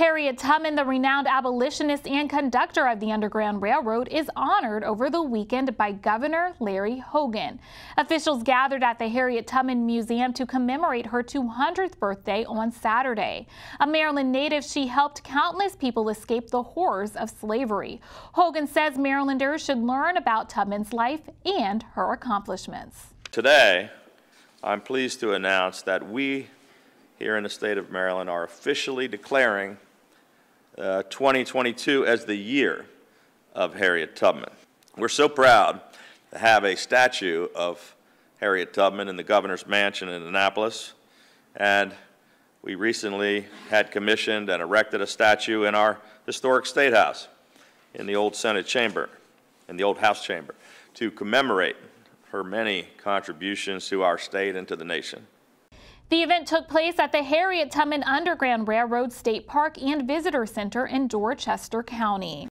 Harriet Tubman, the renowned abolitionist and conductor of the Underground Railroad, is honored over the weekend by Governor Larry Hogan. Officials gathered at the Harriet Tubman Museum to commemorate her 200th birthday on Saturday. A Maryland native, she helped countless people escape the horrors of slavery. Hogan says Marylanders should learn about Tubman's life and her accomplishments. Today, I'm pleased to announce that we here in the state of Maryland are officially declaring uh, 2022 as the year of Harriet Tubman. We're so proud to have a statue of Harriet Tubman in the governor's mansion in Annapolis, and we recently had commissioned and erected a statue in our historic State House in the old Senate chamber, in the old House chamber, to commemorate her many contributions to our state and to the nation. The event took place at the Harriet Tubman Underground Railroad State Park and Visitor Center in Dorchester County.